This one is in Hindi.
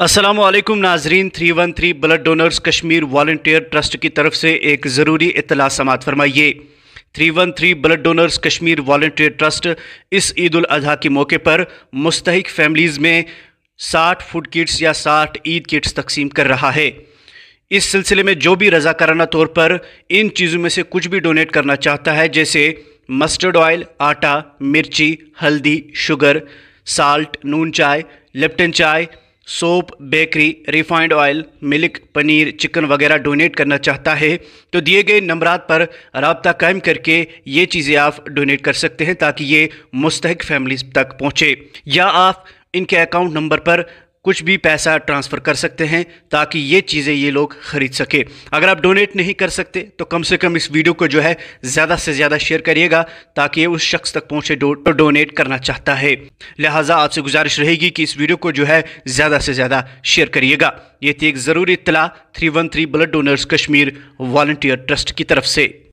असलम नाजरीन, three one three blood donors Kashmir volunteer trust की तरफ़ से एक ज़रूरी इतला समात फरमाइए। Three one three blood donors Kashmir volunteer trust इस ईद उल अजहा के मौके पर मुस्तक फैमिलीज़ में साठ फ़ूड किट्स या साठ ईद किट्स तकसीम कर रहा है। इस सिलसिले में जो भी रजाकाराना तौर पर इन चीज़ों में से कुछ भी डोनेट करना चाहता है, जैसे मस्टर्ड ऑयल, आटा, मिर्ची, हल्दी, शुगर, साल्ट, नून चाय, लिप्टन चाय soap, bakery, refined oil, milk, paneer, chicken वगैरह डोनेट करना चाहता है तो दिए गए नंबरात पर रबता कायम करके ये चीज़ें आप डोनेट कर सकते हैं ताकि ये मुस्तक फैमिली तक पहुँचे। या आप इनके अकाउंट नंबर पर कुछ भी पैसा ट्रांसफ़र कर सकते हैं ताकि ये चीज़ें ये लोग ख़रीद सके। अगर आप डोनेट नहीं कर सकते तो कम से कम इस वीडियो को जो है ज़्यादा से ज़्यादा शेयर करिएगा ताकि ये उस शख्स तक पहुँचे डो, तो डोनेट करना चाहता है। लिहाजा आपसे गुजारिश रहेगी कि इस वीडियो को जो है ज़्यादा से ज़्यादा शेयर करिएगा। ये थी एक ज़रूरी इतला three one three blood donors Kashmir volunteer trust की तरफ़ से।